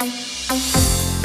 I'm, I'm, I'm.